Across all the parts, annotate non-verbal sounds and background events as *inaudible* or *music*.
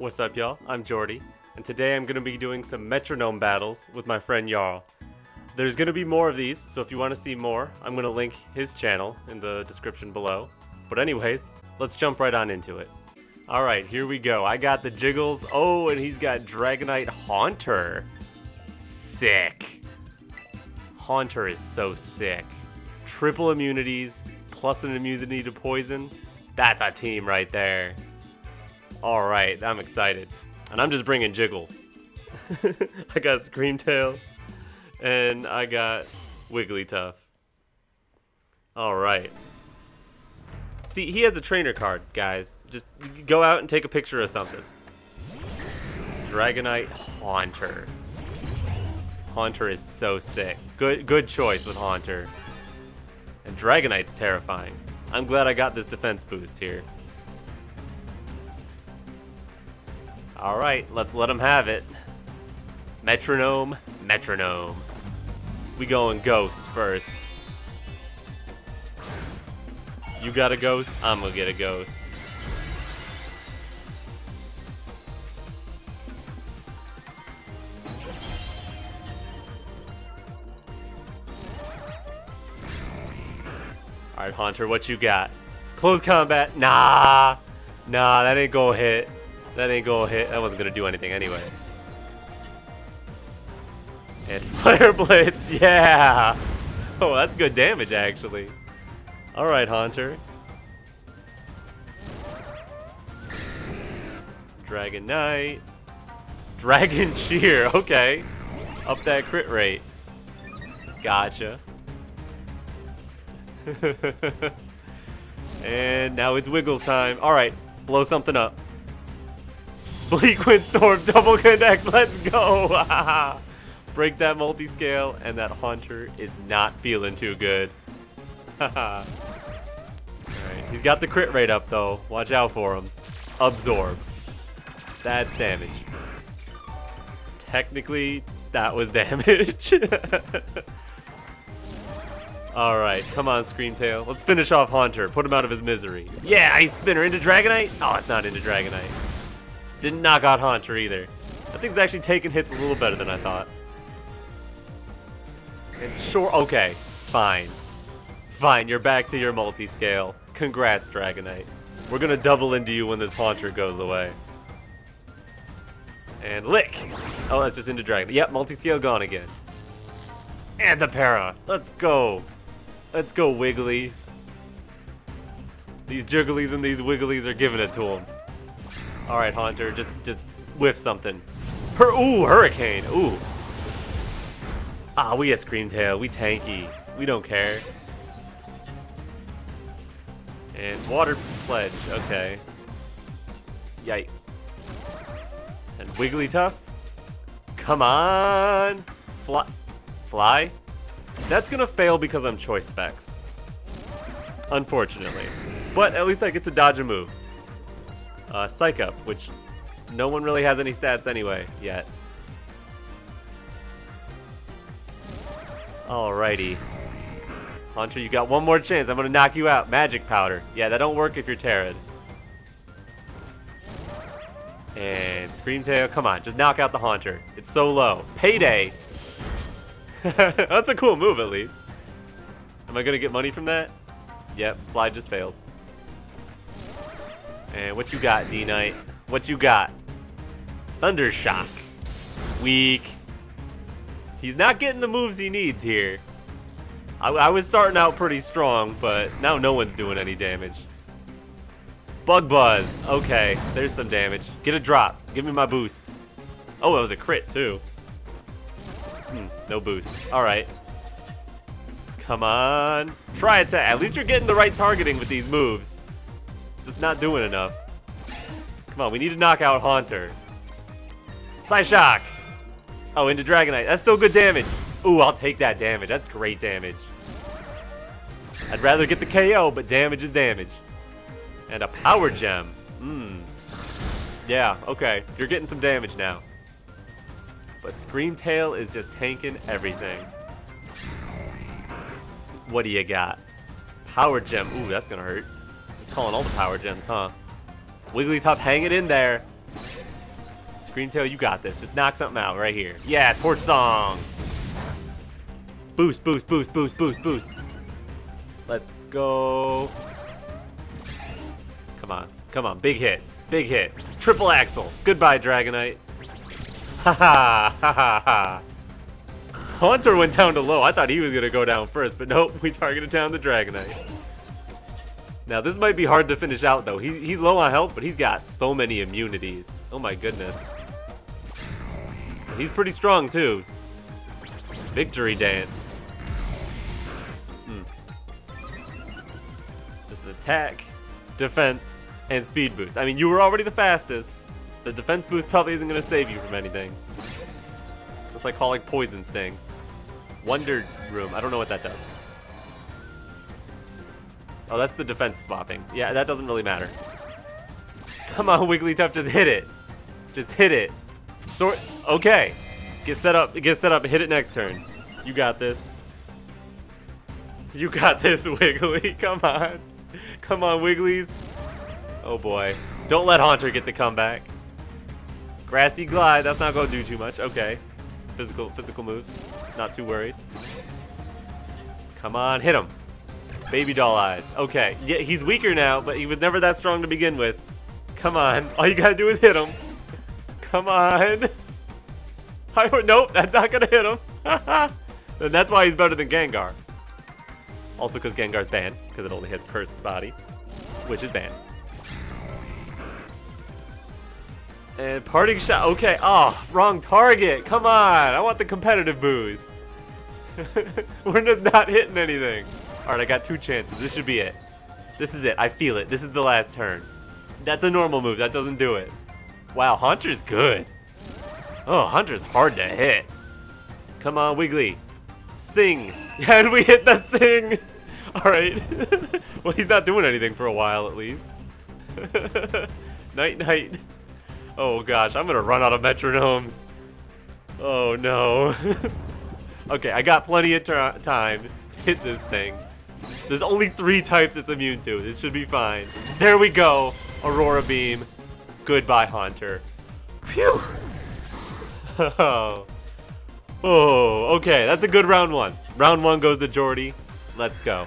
What's up, y'all? I'm Geordi, and today I'm going to be doing some metronome battles with my friend Jarl. There's going to be more of these, so if you want to see more, I'm going to link his channel in the description below. But anyways, let's jump right on into it. Alright, here we go. I got the Jiggles. Oh, and he's got Dragonite Haunter. Sick. Haunter is so sick. Triple immunities, plus an immunity to poison. That's a team right there. Alright, I'm excited. And I'm just bringing Jiggles. *laughs* I got Screamtail, and I got Wigglytuff. Alright. See, he has a trainer card, guys. Just go out and take a picture of something. Dragonite Haunter. Haunter is so sick. Good good choice with Haunter. And Dragonite's terrifying. I'm glad I got this defense boost here. Alright, let's let him have it. Metronome, metronome. We going ghost first. You got a ghost, I'm gonna get a ghost. Alright, Haunter, what you got? Close combat? Nah! Nah, that ain't gonna hit. That ain't gonna hit. That wasn't gonna do anything anyway. And *laughs* Flare Blitz, yeah! Oh, that's good damage, actually. Alright, Haunter. Dragonite. Dragon *laughs* Cheer, okay. Up that crit rate. Gotcha. *laughs* and now it's Wiggles time. Alright, blow something up. Bleak Windstorm, double connect, let's go! *laughs* Break that multi-scale, and that Haunter is not feeling too good. *laughs* He's got the crit rate up though. Watch out for him. Absorb. That's damage. Technically, that was *laughs* damage. Alright, come on, Screamtail. Let's finish off Haunter. Put him out of his misery. Yeah, Ice Spinner into Dragonite? Oh, it's not into Dragonite. Didn't knock out Haunter either. That thing's actually taking hits a little better than I thought. And sure, okay, fine. Fine, you're back to your multi-scale. Congrats, Dragonite. We're gonna double into you when this Haunter goes away. And Lick! Oh, that's just into Dragon. Yep, multi-scale gone again. And the para. Let's go. Let's go, Wigglies. These Jigglies and these Wigglies are giving it to him. Alright, Haunter, just just whiff something. Her ooh, Hurricane. Ooh. Ah, we a Screamtail. We tanky. We don't care. And Water Pledge. Okay. Yikes. And Wigglytuff. Come on. Fly. Fly? That's gonna fail because I'm choice spexed. Unfortunately. But at least I get to dodge a move. Uh, Psych Up, which no one really has any stats anyway, yet. Alrighty. Haunter, you got one more chance. I'm gonna knock you out. Magic Powder. Yeah, that don't work if you're Terran. And Screamtail, come on, just knock out the Haunter. It's so low. Payday! *laughs* That's a cool move, at least. Am I gonna get money from that? Yep, Fly just fails. And what you got, D-Knight? What you got? Thundershock. Weak. He's not getting the moves he needs here. I, I, was starting out pretty strong, but now no one's doing any damage. Bug Buzz. Okay, there's some damage. Get a drop. Give me my boost. Oh, it was a crit, too. Hmm, no boost. Alright. Come on. Try attack. At least you're getting the right targeting with these moves. Just not doing enough. Come on, we need to knock out Haunter. Psyshock! Oh, into Dragonite. That's still good damage. Ooh, I'll take that damage. That's great damage. I'd rather get the KO, but damage is damage. And a Power Gem. Mmm. Yeah, okay. You're getting some damage now. But Screamtail is just tanking everything. What do you got? Power Gem. Ooh, that's gonna hurt. Just calling all the Power Gems, huh? Wigglytuff, hang it in there. Screamtail, you got this. Just knock something out right here. Yeah, Torch Song. Boost, boost, boost, boost, boost, boost. Let's go. Come on. Come on. Big hits. Big hits. Triple Axel. Goodbye, Dragonite. Ha ha ha ha ha. Haunter went down to low. I thought he was going to go down first, but nope. We targeted down the Dragonite. Now, this might be hard to finish out, though. He, he's low on health, but he's got so many immunities. Oh my goodness. He's pretty strong, too. Victory dance. Hmm. Just attack, defense, and speed boost. I mean, you were already the fastest. The defense boost probably isn't going to save you from anything. It's like calling Poison Sting. Wonder Room. I don't know what that does. Oh, that's the defense swapping. Yeah, that doesn't really matter. Come on, Wigglytuff, just hit it. Just hit it. Sort. Okay. Get set up. Get set up. Hit it next turn. You got this. You got *laughs* this, Wiggly. Come on. Come on, Wigglies. Oh boy. Don't let Haunter get the comeback. Grassy Glide. That's not gonna do too much. Okay. Physical, physical moves. Not too worried. Come on, hit him. Baby doll eyes. Okay. Yeah, he's weaker now, but he was never that strong to begin with. Come on. All you gotta do is hit him. Come on. *laughs* I, nope, that's not gonna hit him. *laughs* and that's why he's better than Gengar. Also because Gengar's banned, because it only has cursed body, which is banned. And parting shot. Okay. Oh, wrong target. Come on. I want the competitive boost. *laughs* We're just not hitting anything. Alright, I got two chances. This should be it. This is it. I feel it. This is the last turn. That's a normal move. That doesn't do it. Wow, Haunter's good. Oh, Haunter's hard to hit. Come on, Wiggly. Sing. *laughs* And we hit the sing. *laughs* Alright. *laughs* well, he's not doing anything for a while, at least. night, night. Oh, gosh. I'm going to run out of metronomes. Oh, no. okay, I got plenty of time to hit this thing. There's only three types it's immune to. This should be fine. There we go. Aurora Beam. Goodbye, Haunter. Phew. *laughs* oh, okay. That's a good round one. Round one goes to Geordi. Let's go.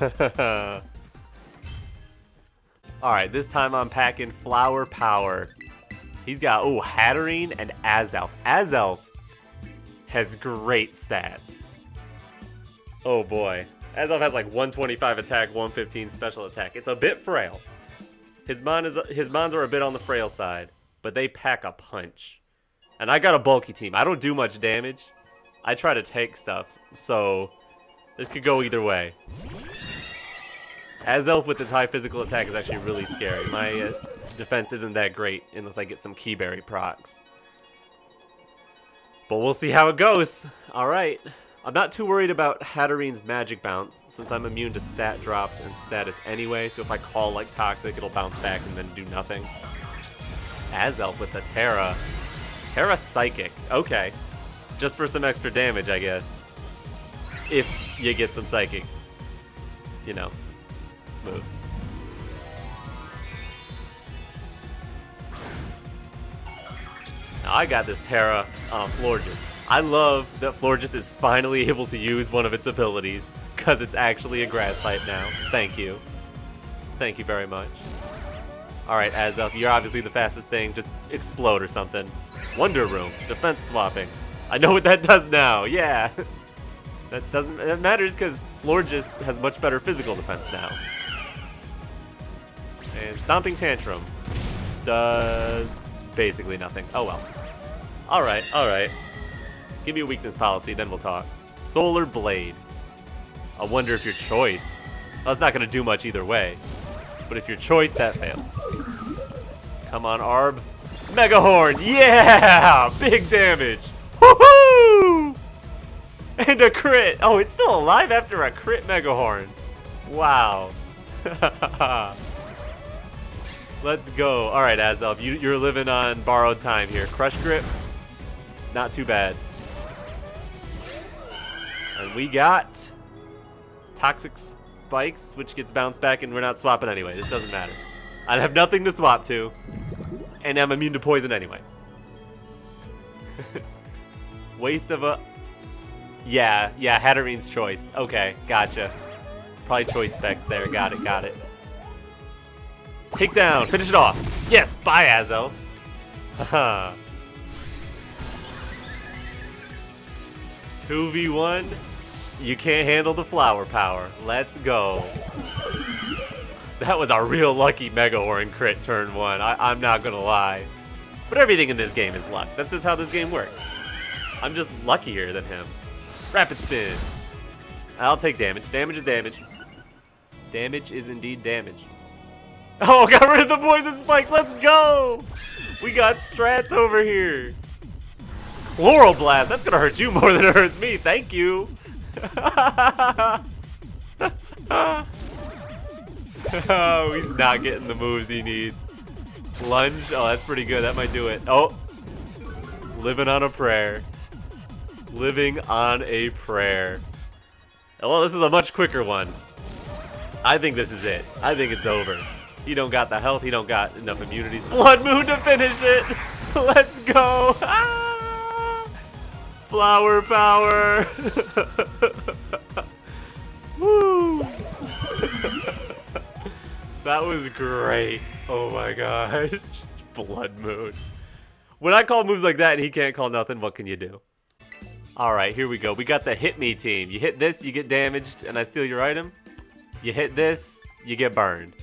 *laughs* Alright, this time I'm packing Flower Power. He's got, oh, Hatterene and Azelf. Azelf has great stats. Oh boy. Azelf has like 125 attack, 115 special attack. It's a bit frail. His mon is his mons are a bit on the frail side, but they pack a punch. And I got a bulky team. I don't do much damage. I try to take stuff, so this could go either way. Azelf with his high physical attack is actually really scary. My uh, defense isn't that great unless I get some Kee Berry procs. But we'll see how it goes. All right. I'm not too worried about Hatterene's Magic Bounce, since I'm immune to stat drops and status anyway, so if I call like Toxic, it'll bounce back and then do nothing. Azelf with the Tera. Tera Psychic. Okay. Just for some extra damage, I guess. If you get some Psychic, you know, moves. Now I got this Tera um, on Florges. I love that Florges is finally *laughs* able to use one of its abilities, because it's actually a grass type now. Thank you. Thank you very much. Alright, Azelf, you're obviously the fastest thing. Just explode or something. Wonder Room. Defense swapping. I know what that does now. Yeah. *laughs* that doesn't that matters because Florges has much better physical defense now. And Stomping Tantrum does basically nothing. Oh well. Alright, alright. Give me a weakness policy, then we'll talk. Solar Blade. I wonder if your choice. Well, not going to do much either way. But if your choice, that fails. Come on, Arb. Mega Horn. Yeah! *laughs* Big damage. Woohoo! And a crit. Oh, it's still alive after a crit Mega Horn. Wow. *laughs* Let's go. All right, Azelf, you, you're living on borrowed time here. Crush Grip, not too bad. And we got Toxic Spikes, which gets bounced back, and we're not swapping anyway. This doesn't matter. I have nothing to swap to. And I'm immune to poison anyway. *laughs* Waste of a... Yeah, yeah, Hatterene's choice. Okay, gotcha. Probably choice specs there. Got it, got it. Take down. Finish it off. Yes, bye, Azel. Haha. *laughs* 2v1. You can't handle the flower power. Let's go. That was a real lucky Mega Horn crit turn one. I I'm not gonna lie. But everything in this game is luck. That's just how this game works. I'm just luckier than him. Rapid spin. I'll take damage. Damage is damage. Damage is indeed damage. *laughs* Oh, got rid of the poison spikes. Let's go. We got strats over here. Chloroblast. That's to hurt you more than it hurts me. Thank you. Oh, he's not getting the moves he needs. Lunge. Oh, that's pretty good. That might do it. Oh. Living on a prayer. Living on a prayer. Well, this is a much quicker one. I think this is it. I think it's over. He don't got the health. He don't got enough immunities. Blood Moon to finish it. *laughs* Let's go. Ah! Flower power. *laughs* Woo. that was great. Oh my gosh. *laughs* Blood Moon. When I call moves like that and he can't call nothing, what can you do? Alright, here we go. We got the Hit Me team. You hit this, you get damaged, and I steal your item. You hit this, you get burned.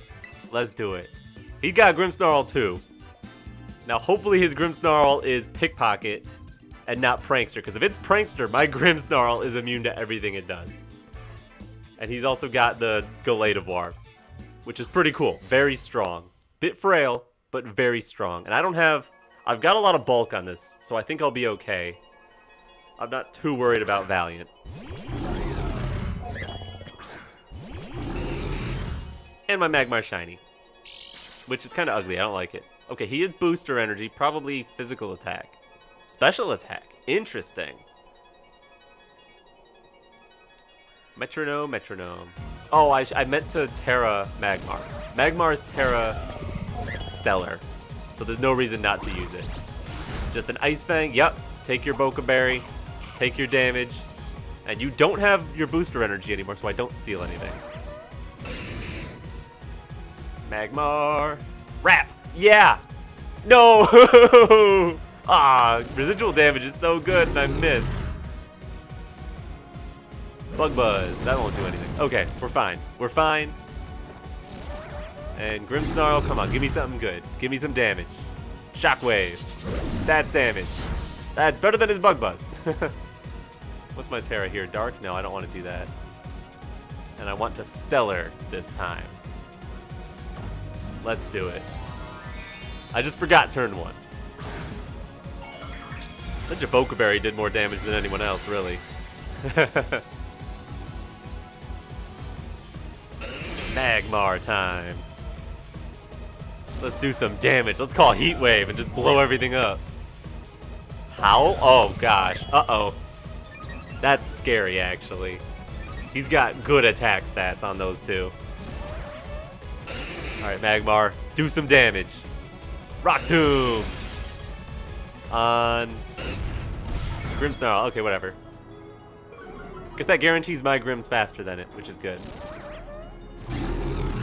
Let's do it. He got Grimmsnarl too. Now, hopefully his Grimmsnarl is Pickpocket and not Prankster, because if it's Prankster, my *laughs* Grimmsnarl is immune to everything it does. And he's also got the Gardevoir, which is pretty cool. Very strong. Bit frail, but very strong. And I don't have... I've got a lot of bulk on this, so I think I'll be okay. I'm not too worried about Valiant. And my Magmar Shiny. Which is kind of ugly, I don't like it. Okay, he is booster energy, probably physical attack. Special attack, interesting. Metronome, metronome. Oh, I, I meant to Tera Magmar. Magmar is Tera Stellar, so there's no reason not to use it. Just an Ice Fang, yep, take your Boca Berry, take your damage, and you don't have your booster energy anymore, so I don't steal anything. Magmar. Wrap. Yeah! No! *laughs* ah, residual damage is so good and I missed. Bug Buzz. That won't do anything. Okay, we're fine. We're fine. And Grimmsnarl, come on, give me something good. Give me some damage. Shockwave. That's damage. That's better than his Bug Buzz. *laughs* What's my Tera here? Dark? No, I don't want to do that. And I want to Stellar this time. Let's do it. I just forgot turn one. The Jaboca Berry did more damage than anyone else, really. *laughs* Magmar time. Let's do some damage. Let's call Heat Wave and just blow everything up. Howl? Oh, gosh. Uh-oh. That's scary, actually. He's got good attack stats on those two. Alright, Magmar, do some damage. Rock Tomb! On... Grimmsnarl, okay, whatever. Guess that guarantees my Grims faster than it, which is good.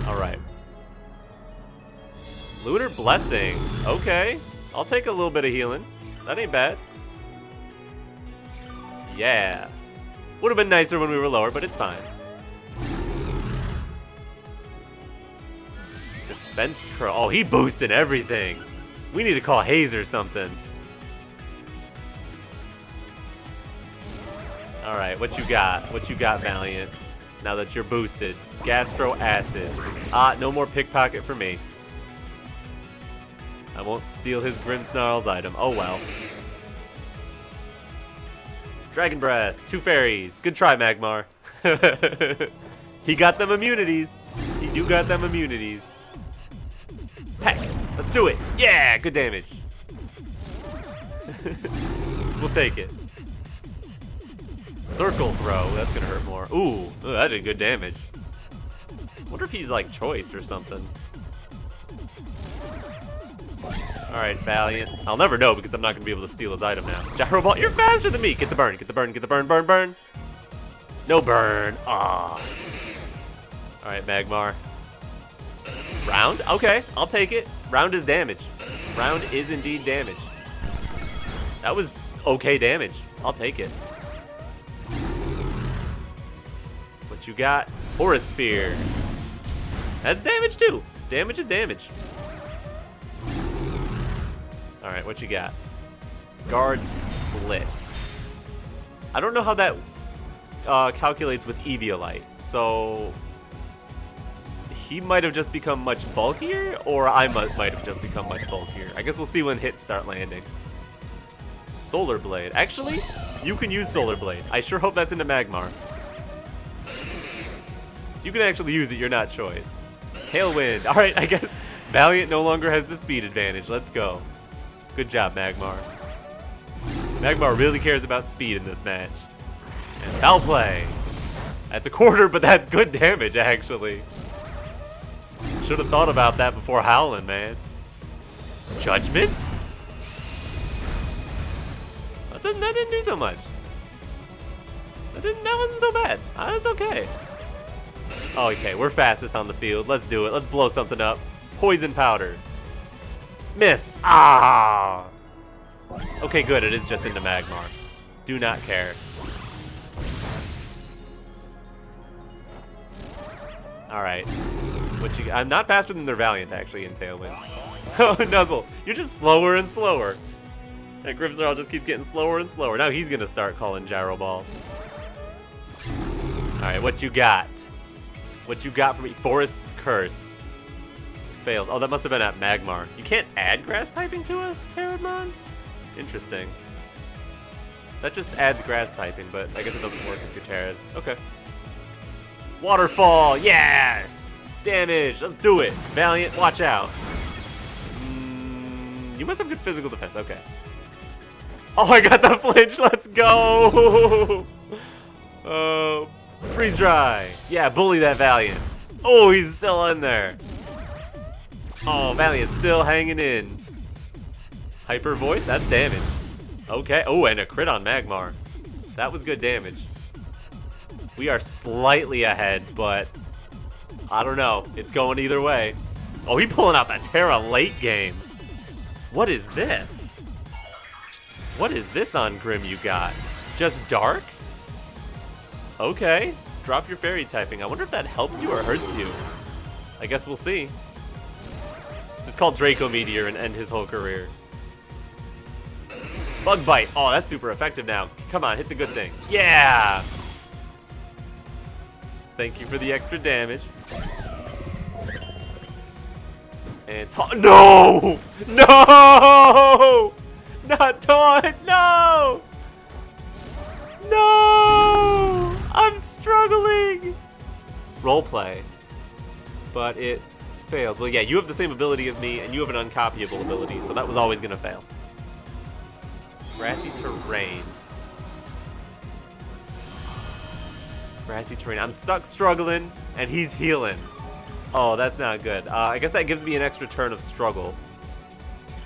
Alright. Lunar Blessing. Okay. I'll take a little bit of healing. That ain't bad. Yeah. Would have been nicer when we were lower, but it's fine. Defense curl. Oh, he boosted everything. We need to call Haze or something. Alright, what you got? What you got, Valiant? Now that you're boosted. Gastro Acid. Ah, no more pickpocket for me. I won't steal his Grimmsnarl's item. Oh well. Dragon Breath. Two fairies. Good try, Magmar. *laughs* he got them immunities. He do got them immunities. Peck. Let's do it. Yeah, good damage. *laughs* we'll take it. Circle throw. That's gonna hurt more. Ooh, that did good damage. Wonder if he's like choiced or something. Alright, Valiant. I'll never know because I'm not to be able to steal his item now. Gyro Ball, you're faster than me! Get the burn, get the burn, get the burn, burn, burn! No burn! Ah. Alright, Magmar. Round? Okay, I'll take it. Round is damage. Round is indeed damage. That was okay damage. I'll take it. What you got? Aura Sphere. That's damage too. Damage is damage. Alright, what you got? Guard Split. I don't know how that uh, calculates with Eviolite, so he might have just become much bulkier, or I might have just become much bulkier. I guess we'll see when hits start landing. Solar Blade. Actually, you can use Solar Blade. I sure hope that's into Magmar. So you can actually use it, you're not choiced. Tailwind. *laughs* Alright, I guess Valiant no longer has the speed advantage. Let's go. Good job, Magmar. Magmar really cares about speed in this match. And foul play. That's a quarter, but that's good *laughs* damage, actually. Should have thought about that before howling, man. Judgment? That didn't, that didn't do so much. That didn't. That wasn't so bad. Uh, that's okay. Okay, we're fastest on the field. Let's do it. Let's blow something up. Poison powder. Missed. Ah. Okay, good. It is just into Magmar. Do not care. All right. What you? I'm not faster than their Valiant actually in Tailwind. *laughs* oh, Nuzzle, you're just slower and slower. And Grimmsnarl just keeps getting slower and slower. Now he's gonna start calling Gyro Ball. All right, what you got? What you got for me? Forest's Curse. Fails. Oh, that must have been at Magmar. You can't add grass typing to a Terramon? Interesting. That just adds grass typing, but I guess it doesn't work if you're Terran. Okay. Waterfall, yeah! Damage, let's do it. Valiant, watch out. Mm, you must have good physical defense, okay. Oh, I got the flinch, let's go! Uh, *laughs* freeze dry. Yeah, bully that Valiant. Oh, he's still in there. Oh, Valiant's still hanging in. Hyper voice, that's damage. Okay, oh, and a crit on Magmar. That was good damage. We are slightly ahead, but I don't know. It's going either way. Oh, he pulling out that Tera late game. What is this? What is this on Grim you got? Just dark? Okay. Drop your fairy typing. I wonder if that helps you or hurts you. I guess we'll see. Just call Draco Meteor and end his whole career. Bug Bite. Oh, that's super effective now. Come on, hit the good thing. Yeah! Thank you for the extra damage. And taunt. No! *laughs* No! Not taunt! No! No! I'm struggling! Roleplay. But it failed. Well, yeah, you have the same ability as me, and you have an uncopyable ability, so that was always gonna fail. Grassy terrain. Grassy terrain. I'm stuck struggling, and he's healing. Oh, that's not good. Uh, I guess that gives me an extra turn of struggle.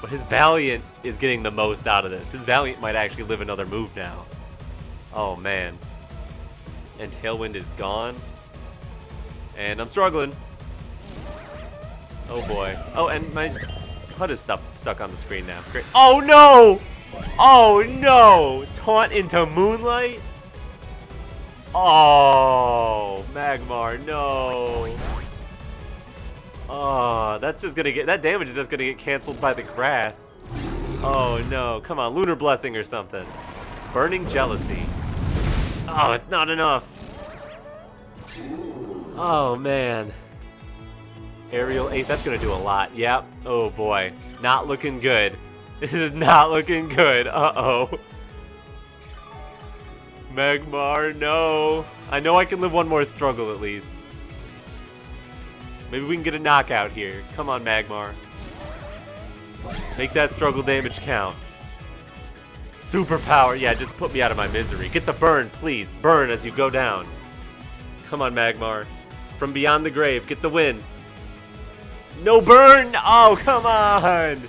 But his Valiant is getting the most out of this. His Valiant might actually live another move now. Oh, man. And Tailwind is gone. And I'm struggling. Oh, boy. Oh, and my HUD is stuck, stuck on the screen now. Great. Oh, no! Oh, no! Taunt into Moonlight? Oh, Magmar, no. Oh, that's just gonna get, that damage is just gonna get canceled by the grass. Oh no, come on, Lunar Blessing or something. Burning Jealousy. Oh, it's not enough. Oh man. Aerial Ace, that's gonna do a lot. Yep. Oh boy. Not looking good. *laughs* This is not looking good. Uh-oh. Magmar, no. I know I can live one more struggle at least. Maybe we can get a knockout here. Come on, Magmar. Make that struggle damage count. Superpower. Yeah, just put me out of my misery. Get the burn, please. Burn as you go down. Come on, Magmar. From beyond the grave, get the win. No burn! Oh, come on!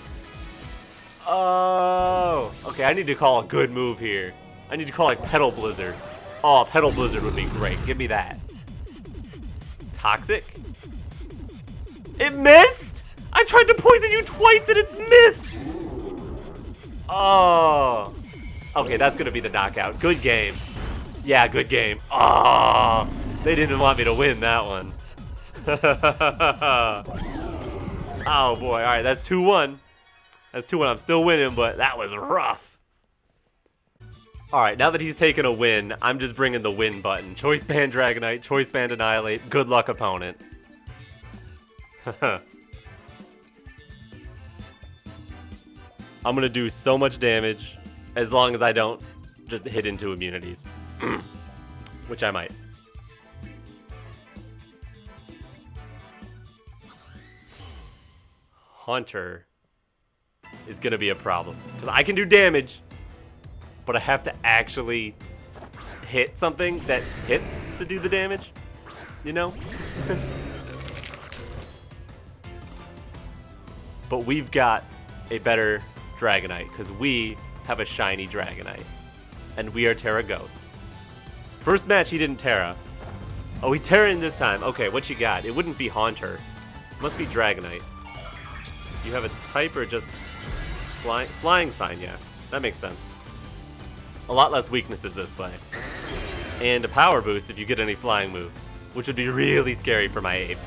Oh, okay. I need to call a good move here. I need to call like Petal Blizzard. Oh, Petal Blizzard would be great. Give me that. Toxic? It missed? I tried to poison you twice and it's missed! Oh. Okay, that's gonna be the knockout. Good game. Yeah, good game. Oh, they didn't want me to win that one. *laughs* oh boy, alright, that's 2-1. That's 2-1, I'm still winning, but that was rough. Alright, now that he's taken a win, I'm just bringing the win button. Choice Band Dragonite, Choice Band Annihilape, good luck opponent. *laughs* I'm gonna do so much damage as long as I don't just hit into immunities. *clears throat* Which I might. Haunter is gonna be a problem. Because I can do damage, but I have to actually hit something that hits to do the damage. You know? *laughs* but we've got a better Dragonite, because we have a shiny Dragonite. And we are Tera Ghost. First match, he didn't Tera. Oh, he's Teraing this time. Okay, what you got? It wouldn't be Haunter. Must be Dragonite. You have a type or just flying? Flying's fine, yeah. That makes sense. A lot less weaknesses this way. And a power boost if you get any flying moves, which would be really scary for my ape.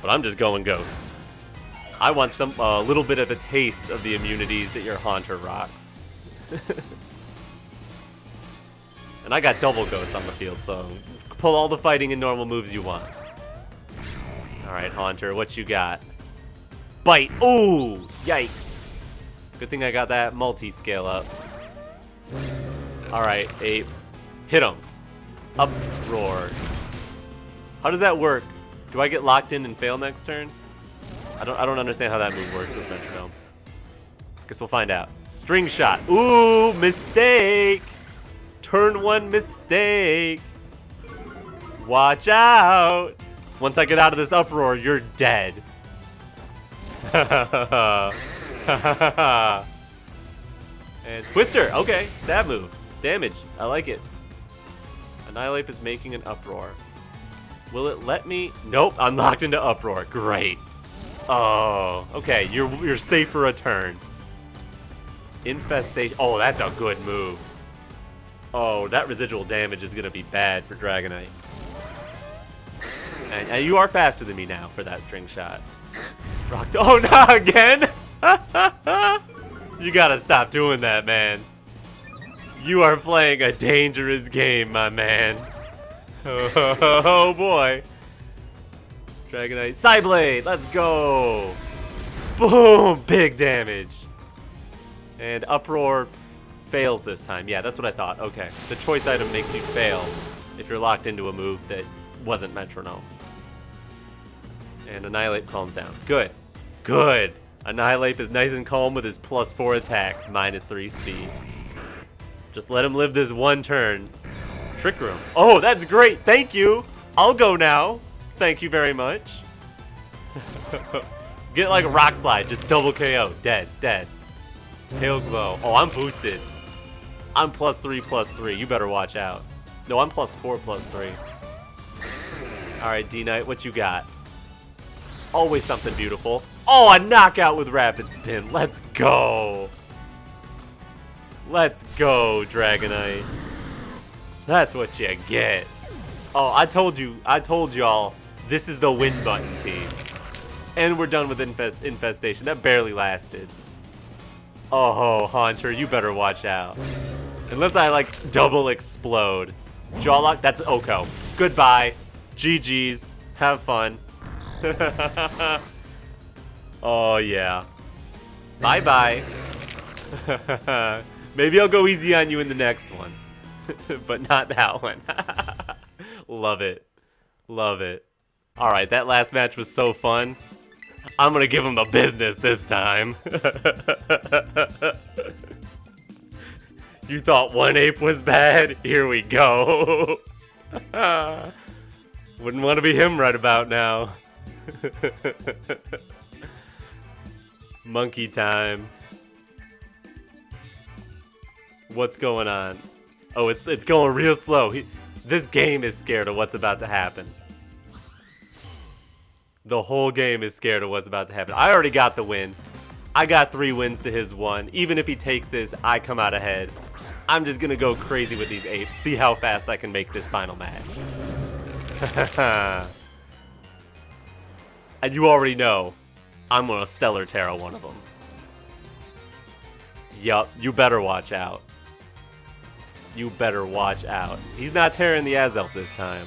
But I'm just going Ghost. I want some a uh, little bit of a taste of the immunities that your Haunter rocks. *laughs* and I got double Ghost on the field, so pull all the fighting and normal moves you want. Alright, Haunter, what you got? Bite! Ooh! Yikes! Good thing I got that multi-scale up. Alright, Ape. Hit him. Uproar. How does that work? Do I get locked in and fail next turn? I don't I don't understand how that move works with metronome. Guess we'll find out. String shot. Ooh, mistake. Turn one mistake. Watch out. Once I get out of this uproar, you're dead. *laughs* and Twister. Okay, stab move. Damage. I like it. Annihilape is making an uproar. Will it let me? Nope, I'm locked into uproar. Great. Oh, okay. You're you're safe for a turn. Infestation. Oh, that's a good move. Oh, that residual damage is gonna be bad for Dragonite. And, and you are faster than me now for that string shot. Rocked. Oh, *laughs* not again! *laughs* you gotta stop doing that, man. You are playing a dangerous game, my man. *laughs* Oh, boy. Dragonite. Psyblade! Let's go! Boom! Big damage. And Uproar fails this time. Yeah, that's what I thought. Okay. The choice item makes you fail if you're locked into a move that wasn't Metronome. And Annihilape calms down. Good. Good. Annihilape is nice and calm with his plus 4 attack, minus 3 speed. Just let him live this one turn. Trick Room. Oh, that's great. Thank you. I'll go now. Thank you very much. *laughs* Get like a rock slide, just double KO. Dead, dead. Tail glow. Oh, I'm boosted. I'm plus three, plus three. You better watch out. No, I'm plus four, plus three. Alright, D-Knight, what you got? Always something beautiful. Oh, a knockout with rapid spin. Let's go. Let's go, Dragonite. That's what you get. Oh, I told you, I told y'all this is the win button team. And we're done with infest Infestation. That barely lasted. Oh, Haunter, you better watch out. Unless I, like, double explode. Jawlock, that's Oko. Goodbye. GG's. Have fun. *laughs* oh, yeah. Bye-bye. *laughs* Maybe I'll go easy on you in the next one. *laughs* but not that one. Love it. Love it. Alright, that last match was so fun. I'm gonna give him the business this time. *laughs* you thought one ape was bad? Here we go. *laughs* Wouldn't want to be him right about now. *laughs* Monkey time. What's going on? Oh, it's it's going real slow. He, this game is scared of what's about to happen. The whole game is scared of what's about to happen. I already got the win. I got three wins to his one. Even if he takes this, I come out ahead. I'm just gonna go crazy with these apes. See how fast I can make this final match. *laughs* and you already know, I'm gonna Stellar Tera one of them. Yup, you better watch out. You better watch out. He's not tearing the Azelf this time.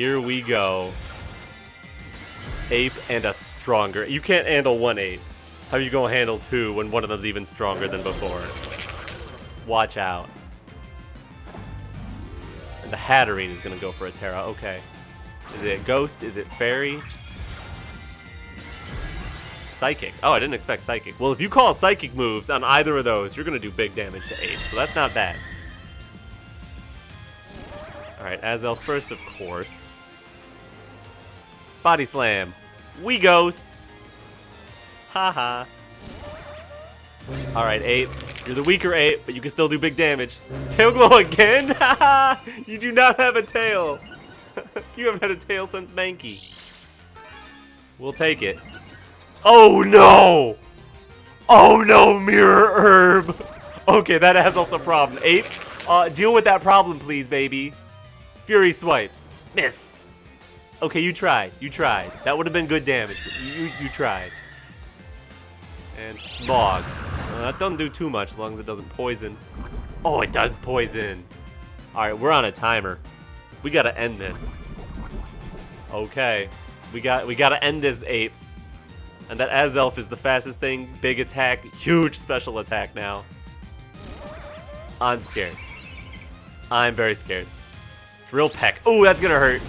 Here we go. Ape and a stronger. You can't handle one ape. How are you gonna handle two when one of them's even stronger than before? Watch out. And the Hatterene is gonna go for a Tera. Okay. Is it Ghost? Is it Fairy? Psychic. Oh, I didn't expect Psychic. Well, if you call Psychic moves on either of those, you're going to do big damage to Ape, so that's not bad. Alright, Azelf first, of course. Body Slam. We ghosts. Haha. -ha. Alright, Ape. You're the weaker Ape, but you can still do big damage. Tail Glow again? *laughs* Haha! you do not have a tail. *laughs* you haven't had a tail since Mankey. We'll take it. Oh no! Oh no, Mirror Herb! *laughs* Okay, that has also a problem. Ape, uh, deal with that problem, please, baby. Fury swipes. Miss. Okay, you tried. You tried. That would have been good damage. You, you, you tried. And Smog. Uh, that doesn't do too much as long as it doesn't poison. Oh, it does poison. Alright, we're on a timer. We gotta end this. Okay. We got we gotta end this, apes. And that Azelf is the fastest thing. Big attack, huge special attack now. I'm scared. I'm very scared. Drill Peck. Oh, that's gonna hurt.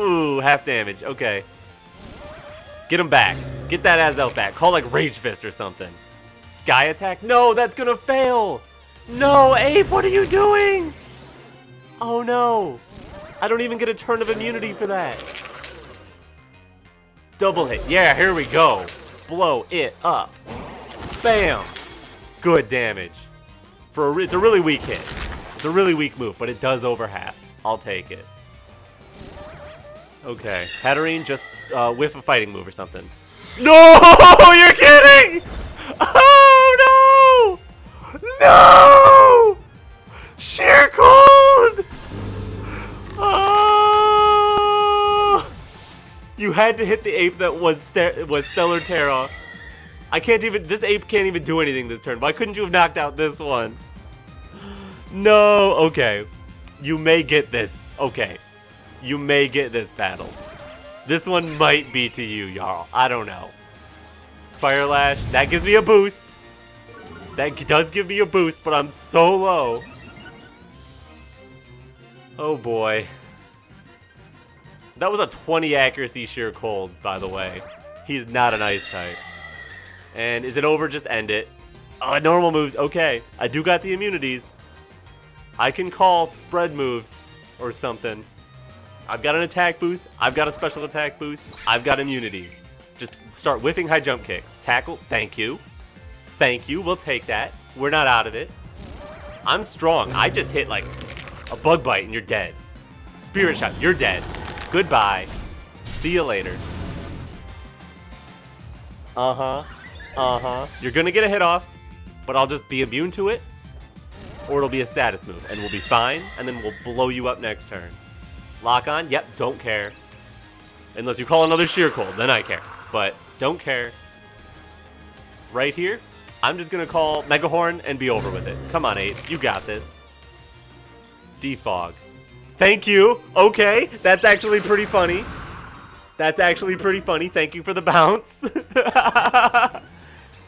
Ooh, half damage. Okay. Get him back. Get that Azelf back. Call like Rage Fist or something. Sky attack? No, that's gonna fail. No, Ape, what are you doing? Oh no. I don't even get a turn of immunity for that. Double hit. Yeah, here we go. Blow it up. Bam. Good damage. For a, It's a really weak hit. It's a really weak move, but it does over half. I'll take it. Okay. Hatterene, just uh, whiff a fighting move or something. No! *laughs* You're kidding! Oh, no! No! Sheer cold! You had to hit the ape that was was Stellar Tera. I can't even, this ape can't even do anything this turn. Why couldn't you have knocked out this one? No, okay. You may get this. Okay. You may get this battle. This one might be to you, Jarl. I don't know. Fire Lash, that gives me a boost. That does give me a boost, but I'm so low. Oh boy. That was a 20 accuracy sheer cold, by the way. He's not an ice type. And is it over? Just end it. Oh, normal moves. Okay. I do got the immunities. I can call spread moves or something. I've got an attack boost. I've got a special attack boost. I've got immunities. Just start whiffing high jump kicks. Tackle. Thank you. Thank you. We'll take that. We're not out of it. I'm strong. I just hit like a bug bite and you're dead. Spirit shot. You're dead. Goodbye. See you later. Uh-huh. Uh-huh. You're gonna get a hit off, but I'll just be immune to it, or it'll be a status move, and we'll be fine, and then we'll blow you up next turn. Lock on? Yep, don't care. Unless you call another Sheer Cold, then I care. But don't care. Right here, I'm just gonna call Mega Horn and be over with it. Come on, 8. You got this. Defog. Thank you. Okay, that's actually pretty funny. That's actually pretty funny. Thank you for the bounce. *laughs*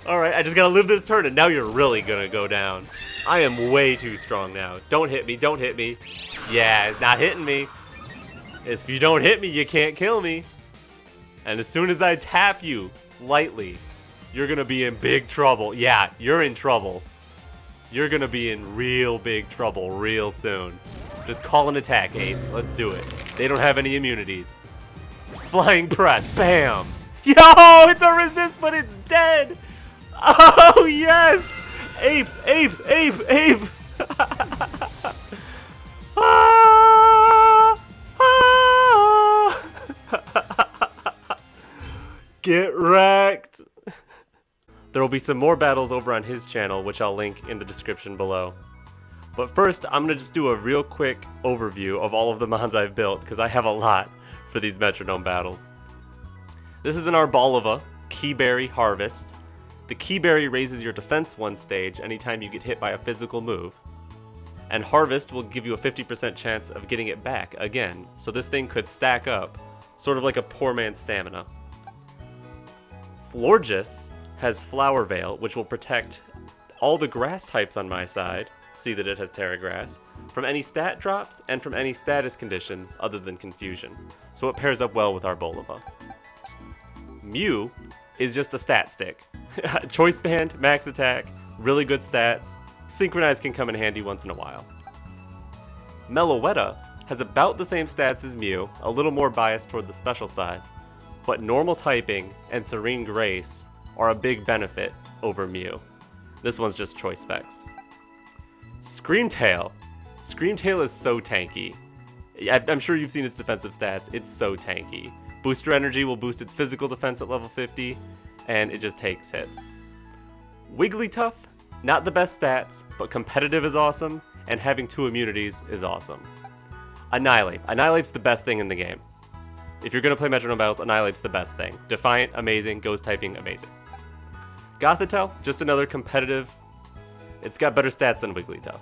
Alright, I just gotta live this turn, and now you're really gonna go down. I am way too strong now. Don't hit me, don't hit me. Yeah, it's not hitting me. If you don't hit me, you can't kill me. And as soon as I tap you, lightly, you're gonna be in big trouble. Yeah, you're in trouble. You're gonna be in real big trouble real soon. Just call an attack, Ape. Let's do it. They don't have any immunities. Flying press. Bam! Yo, it's a resist, but it's dead. *laughs* Oh, yes. Ape, ape, ape, ape. *laughs* Get wrecked. There will be some more battles over on his channel, which I'll link in the description below. But first, I'm to just do a real quick overview of all of the mons I've built, because I have a lot for these Metronome battles. This is an Arboliva Kee Berry Harvest. The Kee Berry raises your defense one stage anytime you get hit by a physical move. And Harvest will give you a 50% chance of getting it back again, so this thing could stack up, sort of like a poor man's stamina. Florges has Flower Veil, which will protect all the grass types on my side, see that it has Tera Grass, from any stat drops and from any status conditions other than Confusion, so it pairs up well with Arboliva. Mew is just a stat stick. *laughs* Choice Band, Max Attack, really good stats, Synchronize can come in handy once in a while. Meloetta has about the same stats as Mew, a little more biased toward the special side, but normal typing and Serene Grace are a big benefit over Mew. This one's just choice specs. Scream Tail. Screamtail is so tanky. I'm sure you've seen its defensive stats. It's so tanky. Booster Energy will boost its physical defense at level 50, and it just takes hits. Wigglytuff, not the best stats, but competitive is awesome, and having two immunities is awesome. Annihilape. Annihilape's the best thing in the game. If you're gonna play Metronome Battles, Annihilape's the best thing. Defiant, amazing. Ghost typing, amazing. Gothitelle, just another competitive it's got better stats than Wigglytuff.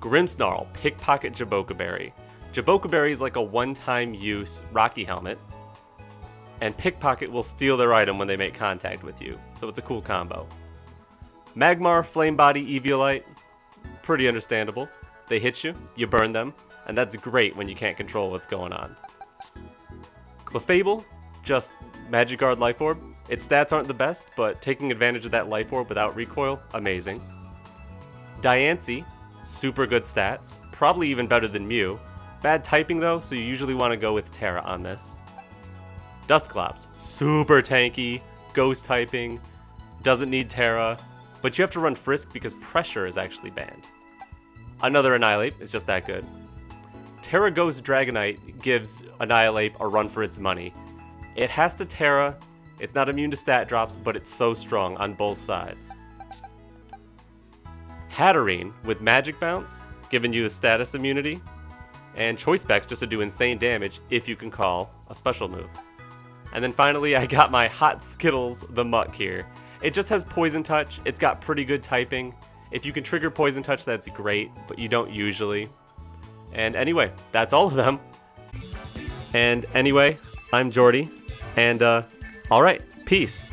Grimmsnarl, Pickpocket Jaboca Berry. Berry is like a one-time use Rocky Helmet, and Pickpocket will steal their item when they make contact with you, so it's a cool combo. Magmar, Flame Body, Eviolite, pretty understandable. They hit you, you burn them, and that's great when you can't control what's going on. Clefable, just Magic Guard Life Orb, its stats aren't the best, but taking advantage of that life orb without recoil, amazing. Diancie, super good stats, probably even better than Mew. Bad typing though, so you usually want to go with Tera on this. Dusclops, super tanky, ghost typing, doesn't need Tera, but you have to run Frisk because pressure is actually banned. Another Annihilape is just that good. Tera Ghost Dragonite gives Annihilape a run for its money. It has to Tera, it's not immune to stat drops, but it's so strong on both sides. Hatterene with Magic Bounce, giving you a status immunity. And Choice Specs just to do insane damage if you can call a special move. And then finally, I got my Hot Skittles the Muk here. It just has Poison Touch, it's got pretty good typing. If you can trigger Poison Touch, that's great, but you don't usually. And anyway, that's all of them. And anyway, I'm Geordi, and uh, all right, peace.